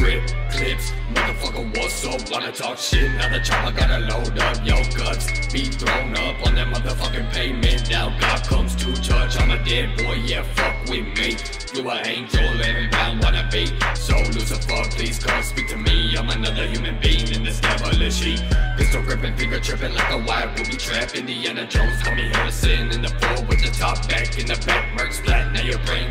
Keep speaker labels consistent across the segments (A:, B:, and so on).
A: grip clips. Motherfucker, what's up? Wanna talk shit? Now the chopper gotta load up your guts. Be thrown up on that motherfucking pavement. Now God comes to judge. I'm a dead boy, yeah, fuck with me. You a angel, living bound, wanna be. So Lucifer, please come speak to me. I'm another human being in this devilish heat. Pistol gripping, finger tripping like a wild booby trap. Indiana Jones, call me Harrison in the floor with the top back in the back, merc flat. Now your brain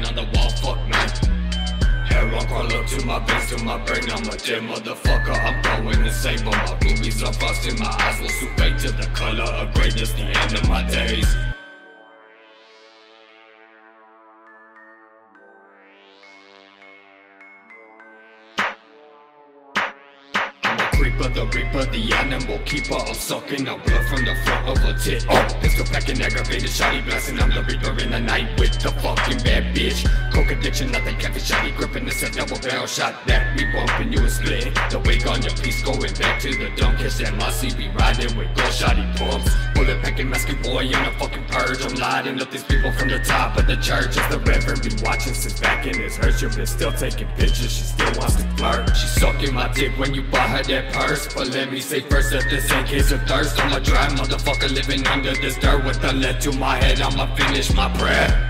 A: to my veins, to my brain. I'm a dead motherfucker. I'm going insane, but my boobies are busting. My eyes will soup to the color of greatness. The end of my days. Reaper, the Reaper, the animal keeper. I'm sucking out blood from the front of a tit. Oh, pistol packing, aggravated, shotty blasting. I'm the Reaper in the night with the fucking bad bitch. Coke addiction, nothing catfish, shotty gripping. It's a double barrel shot that we bumping you a split. The wig on your piece going back to the dump. Catch that mossy be riding with gold shotty pumps. Bullet packing, masking boy in a fucking purge. I'm lighting up these people from the top of the church. As the reverend be watching since back in his hurt. Your bitch still taking pictures, she still wants to flirt. She sucking my dick when you buy her that purse. But let me say first that this ain't case of thirst. I'm a dry motherfucker living under this dirt with the lead to my head. I'ma finish my prayer.